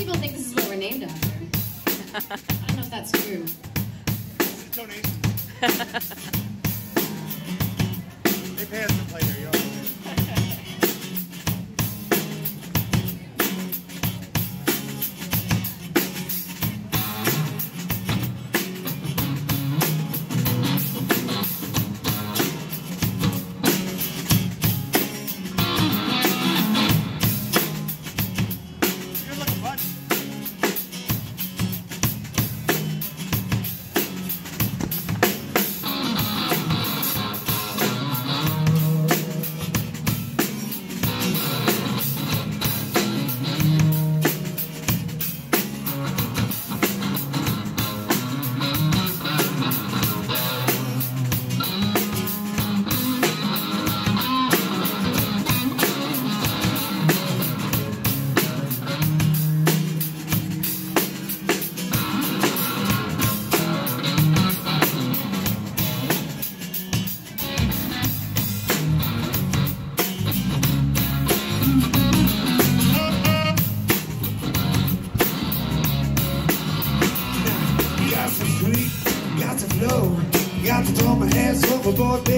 people think this is what we're named after. I don't know if that's true. Donation. they pay us to play there, yo.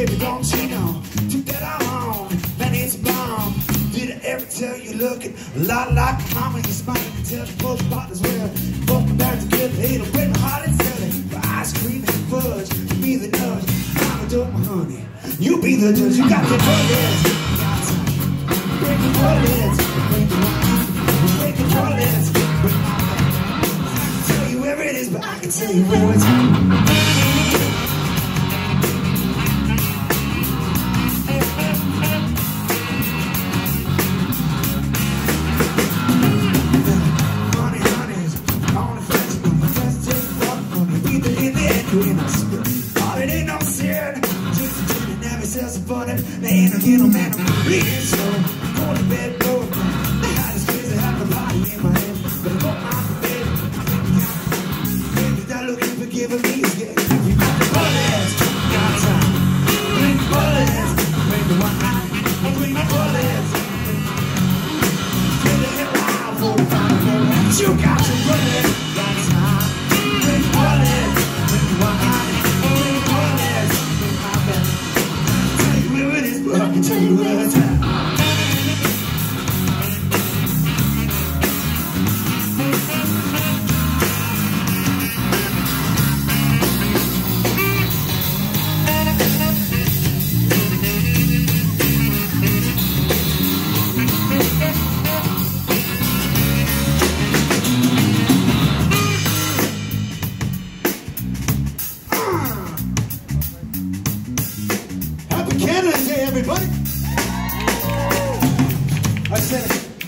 Baby, don't you know? Took that on, man, it's a bomb. Did I ever tell you looking a lot like mama? You smile, I can tell the both partners well. Both back together, to break my heart and sell it. For ice cream and fudge, you be the nudge. I'm a dope, my honey. You be the judge, you got the bullets. Break the bullets, break the bullets, break my tell you where it is, but I can tell you where You got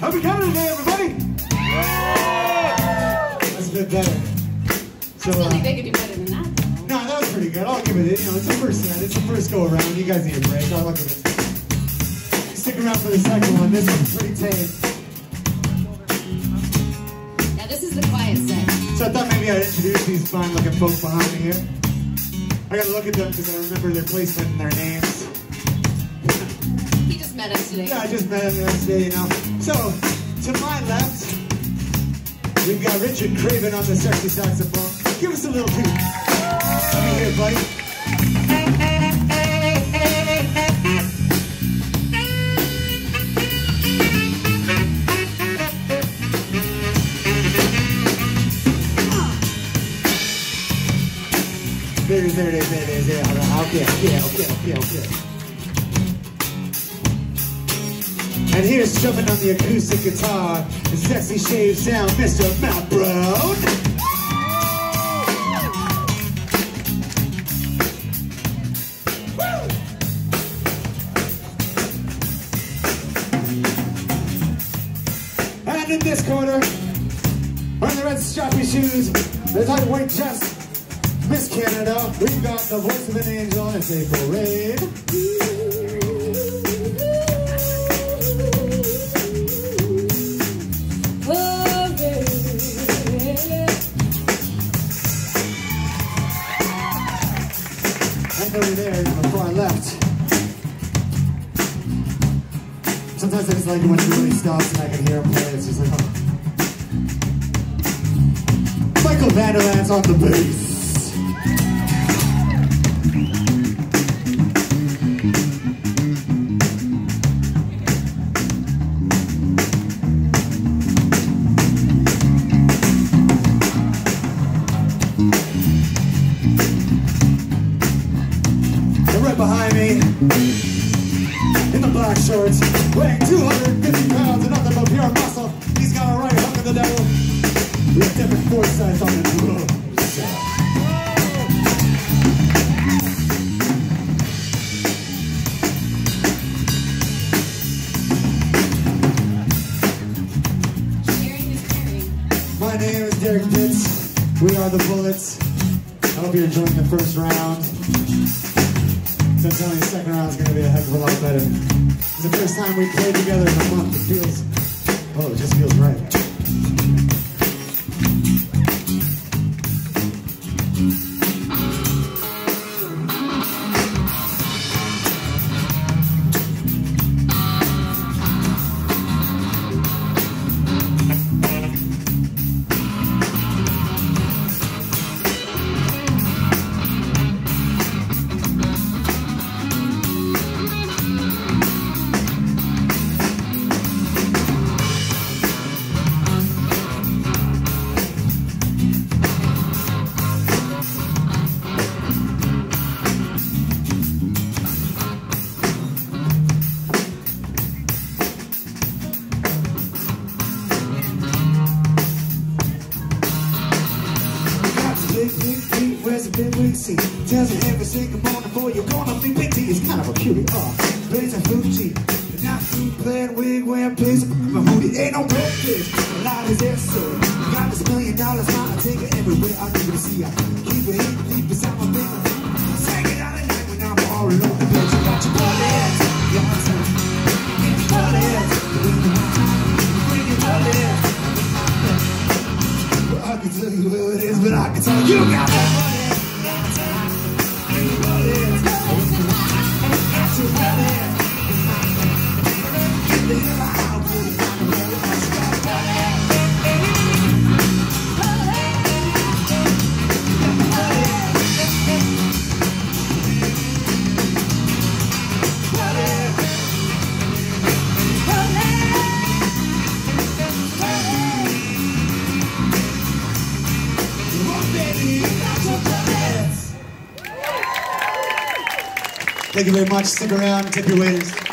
Happy Canada Day, everybody! That's a bit better. So, I uh, think they could do better than that. though. no, that was pretty good. I'll give it. You know, it's the first set. It's the first go around. You guys need a break. I'll look at it. Stick around for the second one. This one's pretty tame. Yeah, this is the quiet set. So I thought maybe I'd introduce these fine-looking folks behind me here. I gotta look at them because I remember their placement and their names. He just met us today. Yeah, I just met him yesterday, you know. So, to my left, we've got Richard Craven on the sexy saxophone. Give us a little tune. Come here, buddy. There, there, there, there, there, there. Okay, okay, okay, okay, okay. And here's strumming on the acoustic guitar, the sexy shaved sound, Mr. Matt Brown. And in this corner, on the red strappy shoes, the tight white chest, Miss Canada, we've got the voice of an angel, and it's April Rain. when everybody stops and I can hear him play, it's just like, oh. Michael Vanderland's on the bass. Derek Pitts. We are the Bullets. I hope you're enjoying the first round. So I'm the second round is going to be a heck of a lot better. It's the first time we played together in a month. It feels, oh, it just feels right. Tells you every single morning, boy, you're gonna be big T. It's kind of a cutie, uh, blaze and Fuji. Not food playing wig, wearing piss, my hoodie ain't no fish. A lot is there, sir. Got this million dollars, I take it everywhere I need to see. I keep it hidden deep inside my baby. Sing it out at night when I'm all alone. The bitch, got your bullets, your time. Your bullets, bring your. Well, I can tell you who it is, but I can tell you got that Thank you very much. Stick around, tip your waiters.